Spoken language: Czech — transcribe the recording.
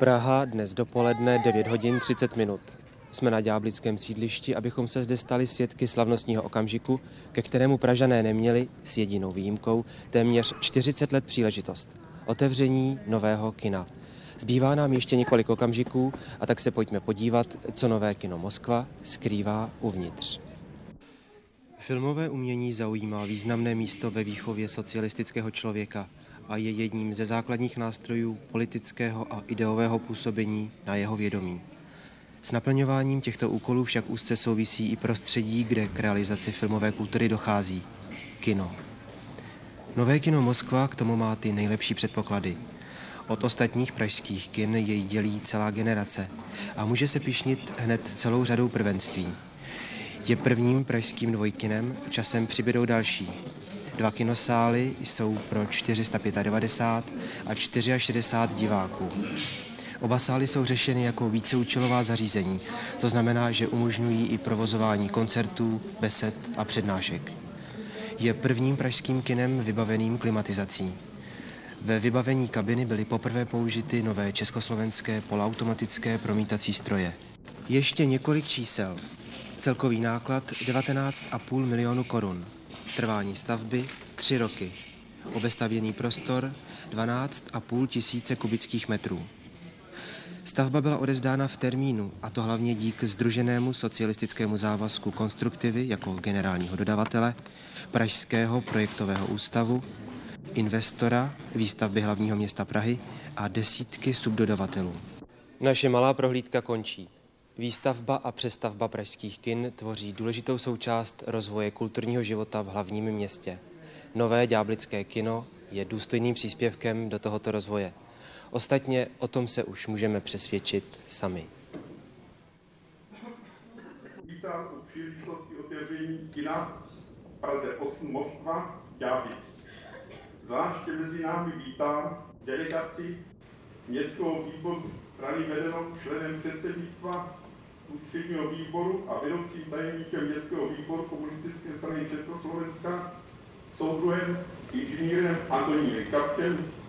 Praha dnes dopoledne 9 hodin 30 minut. Jsme na Ďáblickém sídlišti, abychom se zde stali svědky slavnostního okamžiku, ke kterému Pražané neměli, s jedinou výjimkou, téměř 40 let příležitost. Otevření nového kina. Zbývá nám ještě několik okamžiků a tak se pojďme podívat, co nové kino Moskva skrývá uvnitř. Filmové umění zaujímá významné místo ve výchově socialistického člověka a je jedním ze základních nástrojů politického a ideového působení na jeho vědomí. S naplňováním těchto úkolů však úzce souvisí i prostředí, kde k realizaci filmové kultury dochází. Kino. Nové kino Moskva k tomu má ty nejlepší předpoklady. Od ostatních pražských kin jej dělí celá generace a může se pišnit hned celou řadou prvenství. Je prvním pražským dvojkinem, časem přibydou další. Dva kinosály jsou pro 495 a 64 diváků. Oba sály jsou řešeny jako víceúčelová zařízení, to znamená, že umožňují i provozování koncertů, besed a přednášek. Je prvním pražským kinem vybaveným klimatizací. Ve vybavení kabiny byly poprvé použity nové československé polautomatické promítací stroje. Ještě několik čísel. Celkový náklad 19,5 milionu korun. Trvání stavby 3 roky. Obestavěný prostor 12,5 tisíce kubických metrů. Stavba byla odevzdána v termínu, a to hlavně dík Združenému socialistickému závazku konstruktivy jako generálního dodavatele, Pražského projektového ústavu, investora výstavby hlavního města Prahy a desítky subdodavatelů. Naše malá prohlídka končí. Výstavba a přestavba pražských kin tvoří důležitou součást rozvoje kulturního života v hlavním městě. Nové ďáblické kino je důstojným příspěvkem do tohoto rozvoje. Ostatně o tom se už můžeme přesvědčit sami. Vítám u příležitosti otevření kina Praze 8 Moskva Ďáblic. Zvláště mezi námi vítám delegaci městského výboru strany vedenou členem předsednictva ústředního výboru a vedoucím tajemníkem městského výboru komunistické strany Československa, soudruhem inženýrem Antonínem Kaptem,